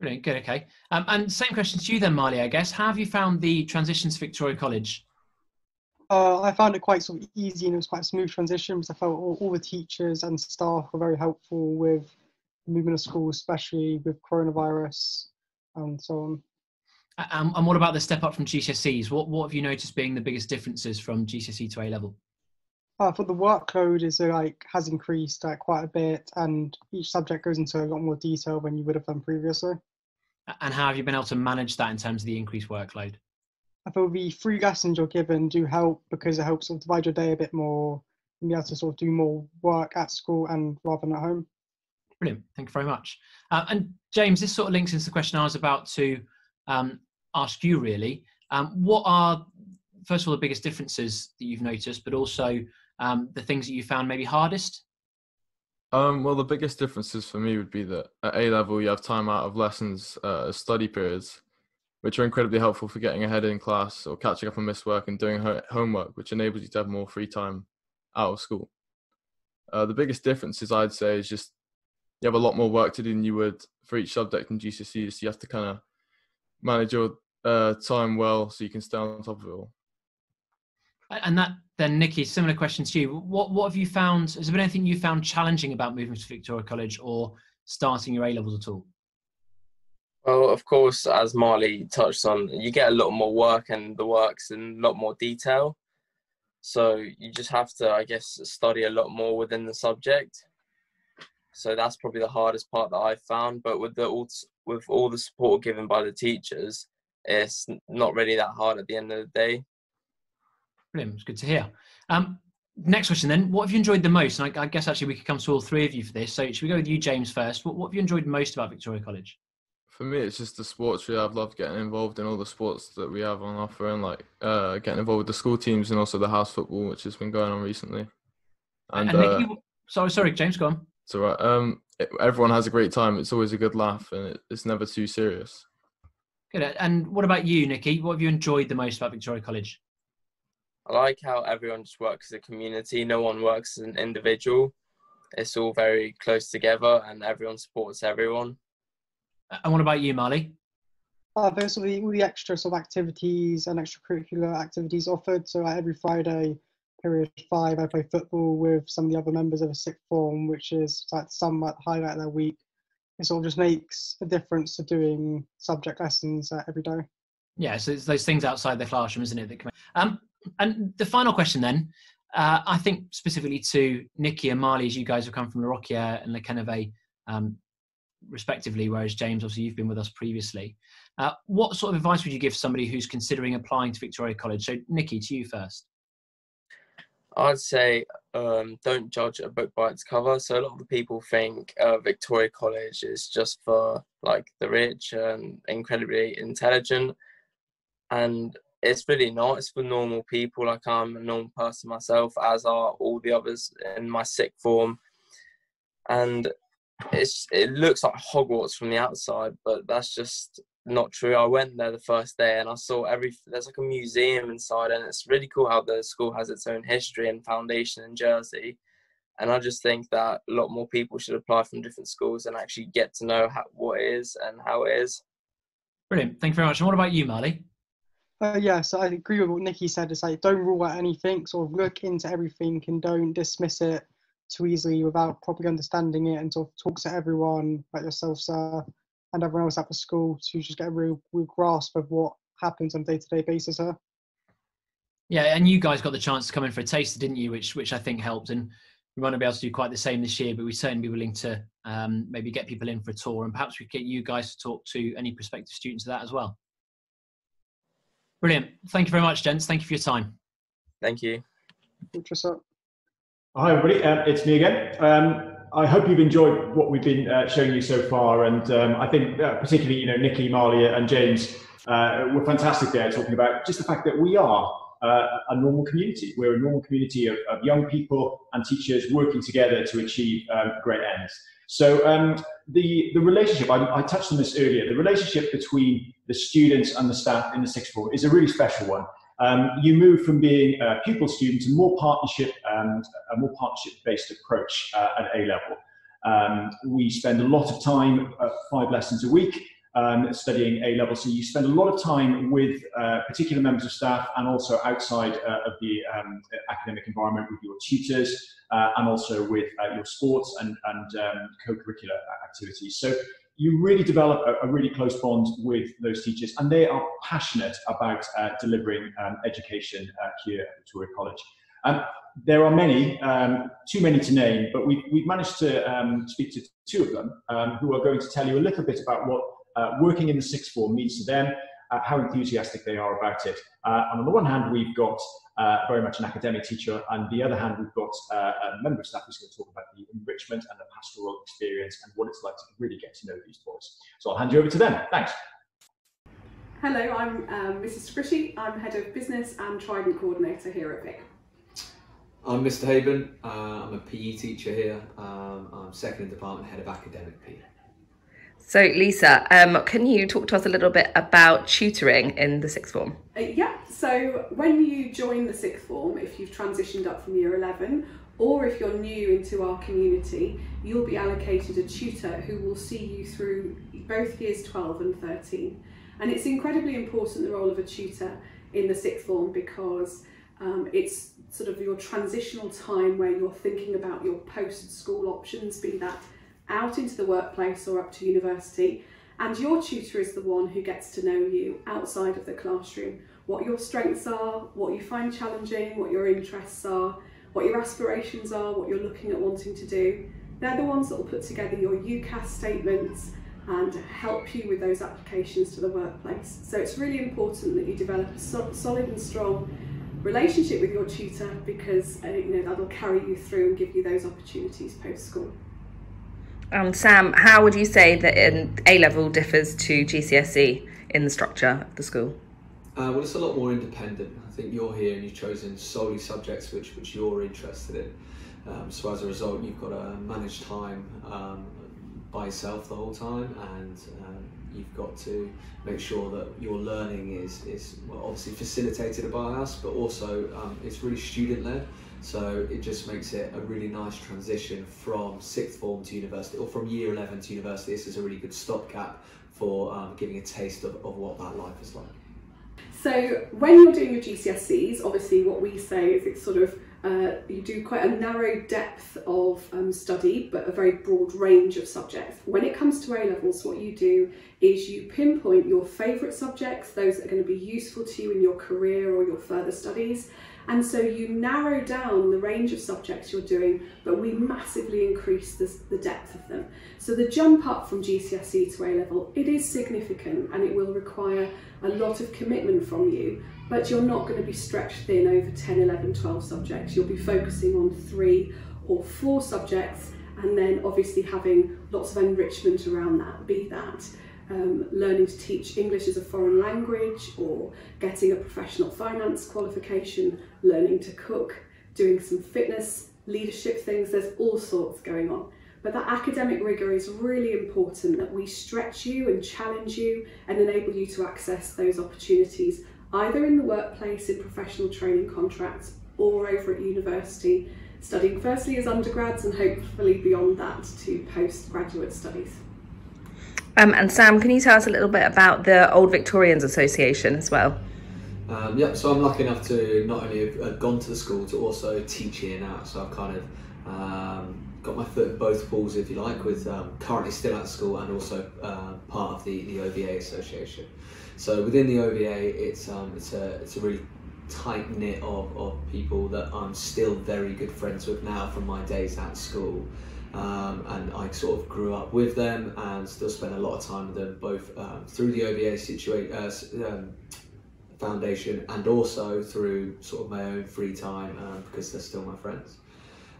Brilliant, good, okay. Um, and same question to you then, Marley, I guess. How have you found the transition to Victoria College? Uh, I found it quite sort of easy and it was quite a smooth transition because I felt all, all the teachers and staff were very helpful with moving to school, especially with coronavirus and so on. Um, and what about the step up from GCSEs? What what have you noticed being the biggest differences from GCSE to A level? I thought the workload is uh, like has increased uh, quite a bit, and each subject goes into a lot more detail than you would have done previously. And how have you been able to manage that in terms of the increased workload? I feel the free lessons you're given do help because it helps sort of divide your day a bit more and be able to sort of do more work at school and rather than at home. Brilliant, thank you very much. Uh, and James, this sort of links into the question I was about to um, ask you really. Um, what are, first of all, the biggest differences that you've noticed, but also um, the things that you found maybe hardest? Um, well, the biggest differences for me would be that at A level, you have time out of lessons uh, study periods, which are incredibly helpful for getting ahead in class or catching up on missed work and doing homework, which enables you to have more free time out of school. Uh, the biggest difference is, I'd say, is just you have a lot more work to do than you would for each subject in GCSE. So you have to kind of manage your uh, time well so you can stay on top of it all. And that then, Nikki, similar question to you. What what have you found? Has there been anything you found challenging about moving to Victoria College or starting your A levels at all? Well, of course, as Marley touched on, you get a lot more work and the work's in a lot more detail. So you just have to, I guess, study a lot more within the subject. So that's probably the hardest part that I've found. But with the with all the support given by the teachers, it's not really that hard at the end of the day. Brilliant. It's good to hear. Um, next question then. What have you enjoyed the most? And I, I, guess actually we could come to all three of you for this. So should we go with you, James, first? What, what have you enjoyed most about Victoria College? For me, it's just the sports. Really, I've loved getting involved in all the sports that we have on offer, and like uh, getting involved with the school teams and also the house football, which has been going on recently. And, and Nikki, uh, sorry, sorry, James, go on. It's all right. Um, it, everyone has a great time. It's always a good laugh, and it, it's never too serious. Good. And what about you, Nikki? What have you enjoyed the most about Victoria College? I like how everyone just works as a community. No one works as an individual. It's all very close together, and everyone supports everyone. And what about you, Marley? Uh, there's all the, all the extra sort of activities and extracurricular activities offered. So like every Friday, period five, I play football with some of the other members of a sixth form, which is like some highlight of their week. It sort of just makes a difference to doing subject lessons uh, every day. Yeah, so it's those things outside the classroom, isn't it? That come um, and the final question then, uh, I think specifically to Nikki and Marley, as you guys have come from Le Rocquier and Les Quennevais, um, respectively, whereas James, obviously, you've been with us previously. Uh, what sort of advice would you give somebody who's considering applying to Victoria College? So, Nikki, to you first. I'd say um, don't judge a book by its cover. So a lot of the people think uh, Victoria College is just for like the rich and incredibly intelligent, and it's really not. It's for normal people. Like I'm a normal person myself, as are all the others in my sixth form, and it's it looks like Hogwarts from the outside, but that's just not true. I went there the first day and I saw every there's like a museum inside, and it's really cool how the school has its own history and foundation in Jersey. And I just think that a lot more people should apply from different schools and actually get to know how, what it is and how it is. Brilliant. Thank you very much. And what about you, Marley? Uh, yeah, so I agree with what Nikki said. It's like don't rule out anything, sort of look into everything and don't dismiss it too easily without properly understanding it and sort of talk to everyone like yourself, sir, and everyone else at the school to just get a real, real grasp of what happens on a day-to-day basis here. Yeah, and you guys got the chance to come in for a taster, didn't you? Which which I think helped, and we might not be able to do quite the same this year, but we'd certainly be willing to um, maybe get people in for a tour, and perhaps we get you guys to talk to any prospective students of that as well. Brilliant. Thank you very much, gents. Thank you for your time. Thank you. Hi, everybody. Um, it's me again. Um, I hope you've enjoyed what we've been uh, showing you so far, and um, I think uh, particularly, you know, Nikki, Marley, and James uh, were fantastic there, talking about just the fact that we are uh, a normal community. We're a normal community of, of, young people and teachers working together to achieve um, great ends. So um, the the relationship, I, I, touched on this earlier. The relationship between the students and the staff in the sixth form is a really special one. Um, you move from being a pupil student to more partnership and a more partnership-based approach uh, at A level. Um, we spend a lot of time, uh, five lessons a week, um, studying A level. So you spend a lot of time with uh, particular members of staff and also outside uh, of the um, academic environment with your tutors uh, and also with uh, your sports and, and um, co-curricular activities. So you really develop a, a, really close bond with those teachers, and they are passionate about uh, delivering um, education uh, here at Victoria College. Um, there are many, um, too many to name, but we've, we've managed to um, speak to two of them um, who are going to tell you a little bit about what uh, working in the sixth form means to them, uh, how enthusiastic they are about it. Uh, and on the one hand, we've got uh, very much an academic teacher, and the other hand, we've got uh, a member of staff who's going to talk about the enrichment and the pastoral experience and what it's like to really get to know these boys. So I'll hand you over to them. Thanks. Hello, I'm um, Mrs. Scritty. I'm Head of Business and Trident Coordinator here at Vic. I'm Mr. Haben. Uh, I'm a PE teacher here. Um, I'm second in department, Head of Academic PE. So, Lisa, um, can you talk to us a little bit about tutoring in the sixth form? Uh, yeah, so when you join the sixth form, if you've transitioned up from year 11, or if you're new into our community, you'll be allocated a tutor who will see you through both years 12 and 13. And it's incredibly important the role of a tutor in the sixth form because um, it's sort of your transitional time where you're thinking about your post-school options, be that out into the workplace or up to university and your tutor is the one who gets to know you outside of the classroom. What your strengths are what you find challenging what your interests are what your aspirations are what you're looking at wanting to do. They're the ones that will put together your UCAS statements and help you with those applications to the workplace. So it's really important that you develop a so solid and strong relationship with your tutor because uh, you know that'll carry you through and give you those opportunities post school um, Sam, how would you say that A level differs to GCSE in the structure of the school? Uh, well, it's a lot more independent. I think you're here and you've chosen solely subjects which, which you're interested in. Um, so as a result, you've got to manage time um, by yourself the whole time, and um, you've got to make sure that your learning is is obviously facilitated by us, but also um, it's really student led. So it just makes it a really nice transition from sixth form to university or from year 11 to university. This is a really good stopgap for um, giving a taste of, of what that life is like. So when you're doing your GCSEs, obviously what we say is it's sort of uh, you do quite a narrow depth of um, study, but a very broad range of subjects. When it comes to A levels, what you do is you pinpoint your favourite subjects, those that are going to be useful to you in your career or your further studies. And so you narrow down the range of subjects you're doing, but we massively increase the, the depth of them. So the jump up from GCSE to A level, it is significant and it will require a lot of commitment from you, but you're not going to be stretched thin over 10, 11, 12 subjects. You'll be focusing on three or four subjects and then obviously having lots of enrichment around that, be that um, learning to teach English as a foreign language or getting a professional finance qualification, learning to cook, doing some fitness, leadership things, there's all sorts going on. But that academic rigour is really important that we stretch you and challenge you and enable you to access those opportunities either in the workplace in professional training contracts or over at university, studying firstly as undergrads and hopefully beyond that to postgraduate studies. Um, and Sam, can you tell us a little bit about the Old Victorians Association as well? Um, yeah, so I'm lucky enough to not only have, have gone to the school to also teach here now. So I've kind of um, got my foot in both pools, if you like, with um, currently still at school and also uh, part of the, the OVA Association. So within the OVA, it's um, it's a it's a really tight knit of, of people that I'm still very good friends with now from my days at school. Um, and I sort of grew up with them and still spend a lot of time with them, both um, through the OVA situa- uh, um, foundation and also through sort of my own free time um, because they're still my friends.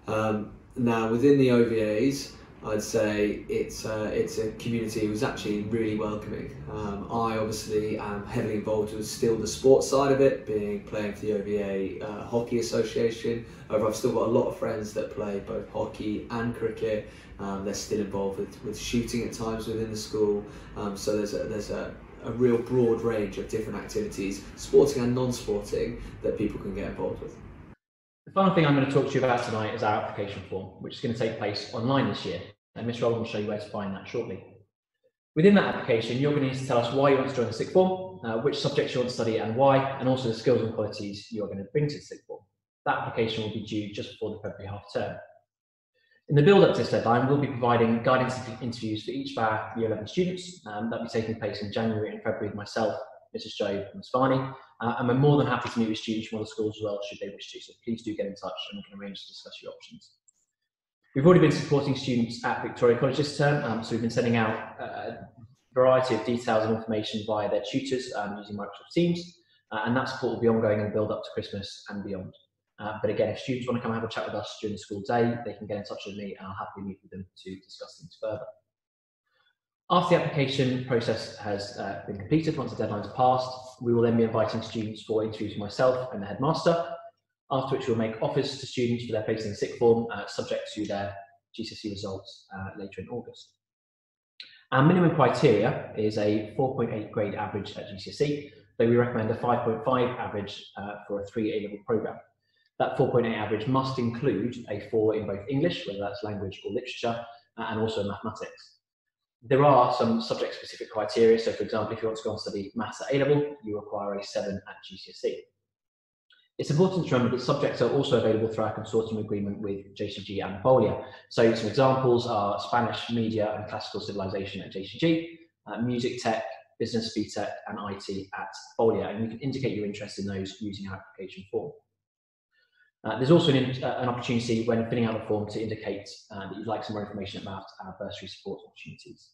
Um, now, within the OVAs, I'd say it's uh, it's a community who's actually really welcoming. Um, I obviously am heavily involved with still the sports side of it, being playing for the OVA uh, Hockey Association. However, I've still got a lot of friends that play both hockey and cricket. Um, they're still involved with, with shooting at times within the school. Um, so there's a, there's a, a real broad range of different activities, sporting and non-sporting, that people can get involved with. The final thing I'm going to talk to you about tonight is our application form, which is going to take place online this year. And Ms. Rowland will show you where to find that shortly. Within that application, you're going to need to tell us why you want to join the sixth form, uh, which subjects you want to study and why, and also the skills and qualities you are going to bring to the sixth form. That application will be due just before the February half term. In the build up to this deadline, we'll be providing guidance interviews for each of our Year 11 students. Um, that'll be taking place in January and February with myself, Mrs. Job, and Ms. Varney. Uh, and we're more than happy to meet with students from other schools as well, should they wish to. So please do get in touch and we can arrange to discuss your options. We've already been supporting students at Victoria College this term, um, so we've been sending out a variety of details and information via their tutors um, using Microsoft Teams, uh, and that support will be ongoing and build up to Christmas and beyond. Uh, but again, if students want to come and have a chat with us during the school day, they can get in touch with me and I'll happily meet with them to discuss things further. After the application process has uh, been completed, once the deadline is passed, we will then be inviting students for interviews with myself and the headmaster, after which we'll make offers to students for their placing in sixth form, uh, subject to their GCSE results uh, later in August. Our minimum criteria is a 4.8 grade average at GCSE, though we recommend a 5.5 average uh, for a three A-level programme. That 4.8 average must include a 4 in both English, whether that's language or literature, uh, and also mathematics. There are some subject specific criteria. So, for example, if you want to go and study maths at A level, you require a 7 at GCSE. It's important to remember that subjects are also available through our consortium agreement with JCG and Folia. So, some examples are Spanish, media, and classical civilization at JCG, uh, music tech, business BTEC, and IT at Folia. And you can indicate your interest in those using our application form. Uh, there's also an, uh, an, opportunity when filling out the form to indicate uh, that you'd like some more information about our bursary support opportunities.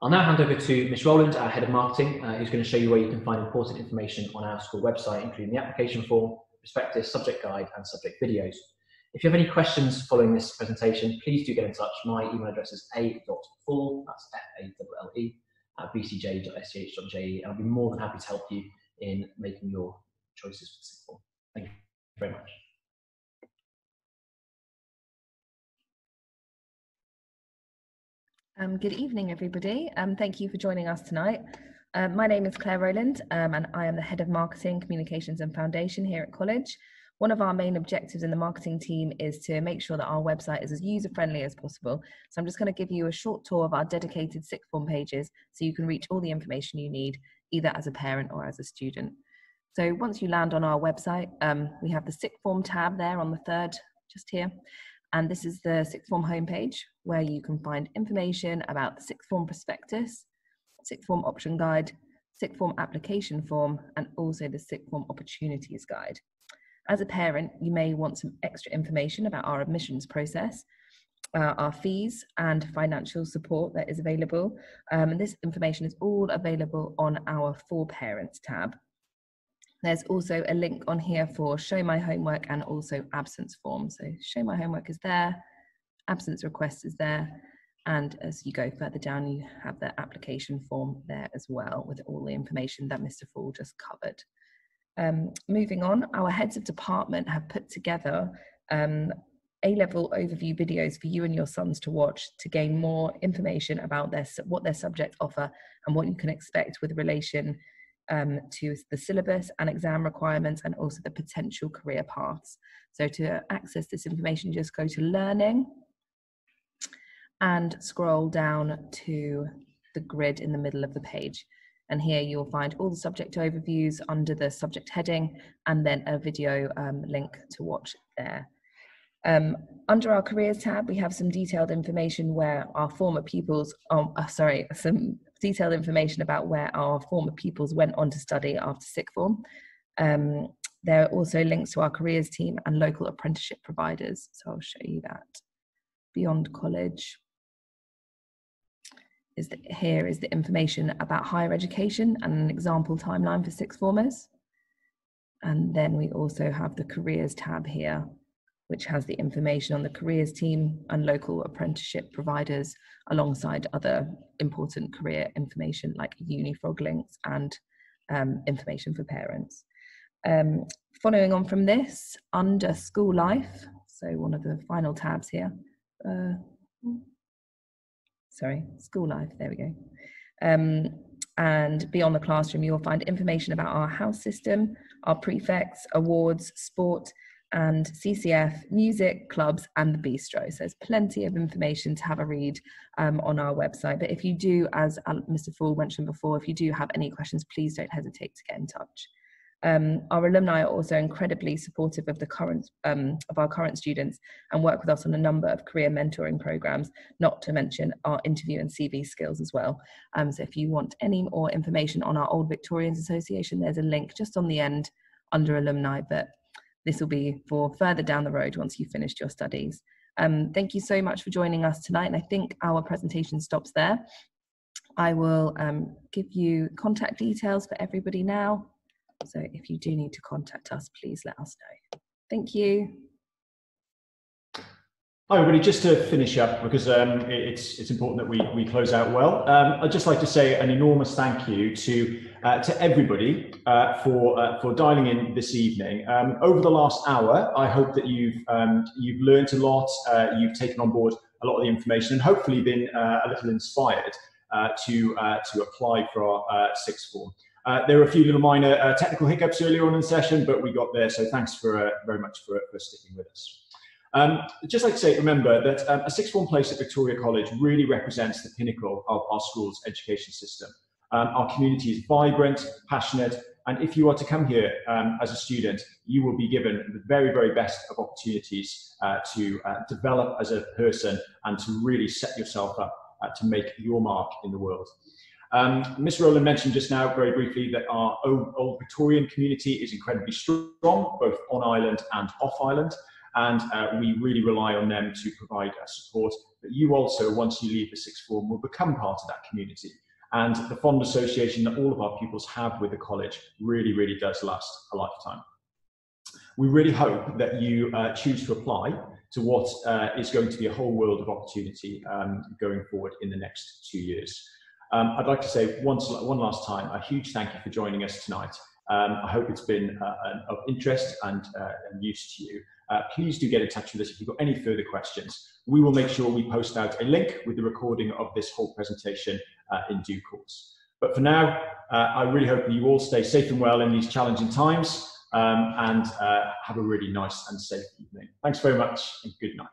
I'll now hand over to Ms. Rowland, our Head of Marketing, uh, who's going to show you where you can find important information on our school website, including the application form, prospectus, subject guide, and subject videos. If you have any questions following this presentation, please do get in touch. My email address is a.falle, that's F-A-L-L-E, at vcj.sch.je, and I'll be more than happy to help you in making your choices for the form. Thank you very much. Um, good evening, everybody. Um, thank you for joining us tonight. Um, my name is Claire Rowland, um, and I am the Head of Marketing, Communications and Foundation here at college. One of our main objectives in the marketing team is to make sure that our website is as user friendly as possible. So I'm just going to give you a short tour of our dedicated sixth form pages so you can reach all the information you need, either as a parent or as a student. So once you land on our website, um, we have the sixth form tab there on the third, just here. And this is the sixth form homepage where you can find information about the sixth form prospectus, sixth form option guide, sixth form application form, and also the sixth form opportunities guide. As a parent, you may want some extra information about our admissions process, uh, our fees and financial support that is available. Um, and this information is all available on our For Parents tab. There's also a link on here for Show My Homework and also absence form. So Show My Homework is there, absence request is there, and as you go further down, you have the application form there as well with all the information that Mr. Falle just covered. Um, moving on, our heads of department have put together um, A-level overview videos for you and your sons to watch to gain more information about their, what their subjects offer and what you can expect with relation um, to the syllabus and exam requirements and also the potential career paths. So to access this information, just go to learning and scroll down to the grid in the middle of the page. And here you'll find all the subject overviews under the subject heading and then a video um, link to watch there. Um, under our careers tab, we have some detailed information where our former pupils, um, uh, sorry, some detailed information about where our former pupils went on to study after sixth form. Um, there are also links to our careers team and local apprenticeship providers. So I'll show you that. Beyond college, is that here is the information about higher education and an example timeline for sixth formers. And then we also have the careers tab here, which has the information on the careers team and local apprenticeship providers alongside other important career information like UniFrog links and um, information for parents. Um, following on from this, under school life, so one of the final tabs here, uh, sorry, school life, there we go. Um, and beyond the classroom, you'll find information about our house system, our prefects, awards, sport, and CCF, music, clubs, and the bistro. So there's plenty of information to have a read um, on our website. But if you do, as Mr. Falle mentioned before, if you do have any questions, please don't hesitate to get in touch. Um, our alumni are also incredibly supportive of the current um, of our current students and work with us on a number of career mentoring programs. Not to mention our interview and CV skills as well. Um, so if you want any more information on our Old Victorians Association, there's a link just on the end under alumni. But this will be for further down the road once you've finished your studies. Um, thank you so much for joining us tonight, and I think our presentation stops there. I will um, give you contact details for everybody now. So if you do need to contact us, please let us know. Thank you. Hi everybody, just to finish up because um, it's it's important that we we close out well. Um, I'd just like to say an enormous thank you to uh, to everybody uh, for uh, for dialing in this evening. Um, over the last hour, I hope that you've um, you've learned a lot, uh, you've taken on board a lot of the information, and hopefully been uh, a little inspired uh, to to apply for our sixth form. There were a few little minor technical hiccups earlier on in the session, but we got there. So thanks for very much for, for sticking with us. Um, just like to say, remember that um, a sixth form place at Victoria College really represents the pinnacle of our school's education system. Um, our community is vibrant, passionate, and if you are to come here um, as a student, you will be given the very, very best of opportunities uh, to uh, develop as a person and to really set yourself up uh, to make your mark in the world. Um, Ms. Rowland mentioned just now very briefly that our old, old, Victorian community is incredibly strong, both on island and off island, and uh, we really rely on them to provide uh, support. But you also, once you leave the sixth form, will become part of that community. And the fond association that all of our pupils have with the college really, really does last a lifetime. We really hope that you uh, choose to apply to what uh, is going to be a whole world of opportunity um, going forward in the next two years. Um, I'd like to say once, one last time, a huge thank you for joining us tonight. Um, I hope it's been uh, of interest and, uh, and use to you. Uh, please do get in touch with us if you've got any further questions. We will make sure we post out a link with the recording of this whole presentation uh, in due course. But for now, uh, I really hope that you all stay safe and well in these challenging times um, and uh, have a really nice and safe evening. Thanks very much and good night.